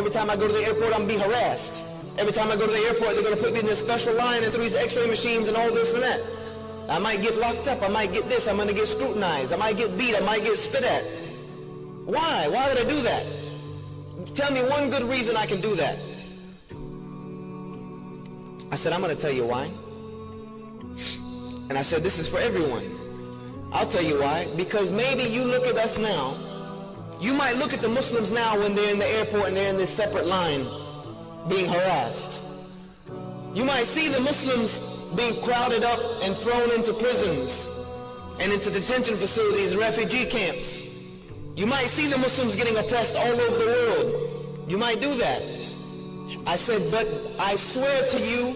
every time I go to the airport, I'm being harassed. Every time I go to the airport, they're going to put me in this special line and through these x-ray machines and all this and that. I might get locked up. I might get this. I'm going to get scrutinized. I might get beat. I might get spit at. Why? Why would I do that? Tell me one good reason I can do that. I said, I'm going to tell you why. And I said, this is for everyone. I'll tell you why. Because maybe you look at us now. You might look at the Muslims now when they're in the airport and they're in this separate line being harassed. You might see the Muslims being crowded up and thrown into prisons and into detention facilities, refugee camps. You might see the Muslims getting oppressed all over the world. You might do that. I said, but I swear to you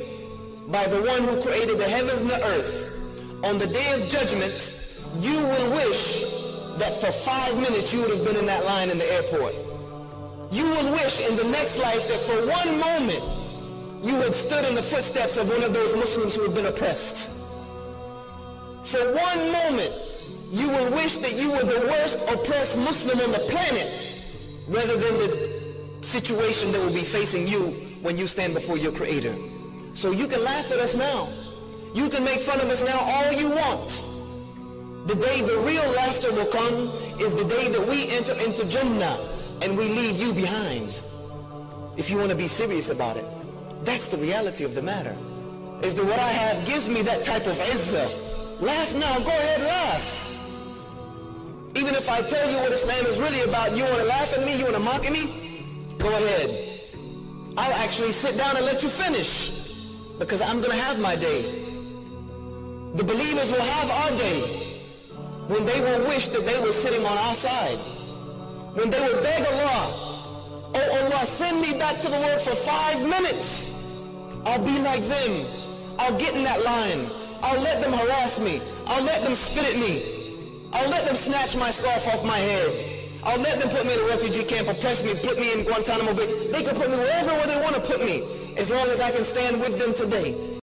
by the one who created the heavens and the earth, on the day of judgment, you will wish that for five minutes you would have been in that line in the airport. You will wish in the next life that for one moment you had stood in the footsteps of one of those Muslims who have been oppressed. For one moment, you will wish that you were the worst oppressed Muslim on the planet rather than the situation that will be facing you when you stand before your Creator. So you can laugh at us now. You can make fun of us now all you want. The day the real laughter will come is the day that we enter into Jannah and we leave you behind. If you want to be serious about it. That's the reality of the matter. Is that what I have gives me that type of izzah. Laugh now. Go ahead, laugh. Even if I tell you what Islam is really about, you want to laugh at me, you want to mock at me, go ahead. I'll actually sit down and let you finish because I'm going to have my day. The believers will have our day when they will wish that they were sitting on our side. When they will beg Allah, oh Allah, send me back to the world for five minutes. I'll be like them. I'll get in that line. I'll let them harass me. I'll let them spit at me. I'll let them snatch my scarf off my head. I'll let them put me in a refugee camp, oppress me, put me in Guantanamo Bay. They can put me wherever where they want to put me, as long as I can stand with them today.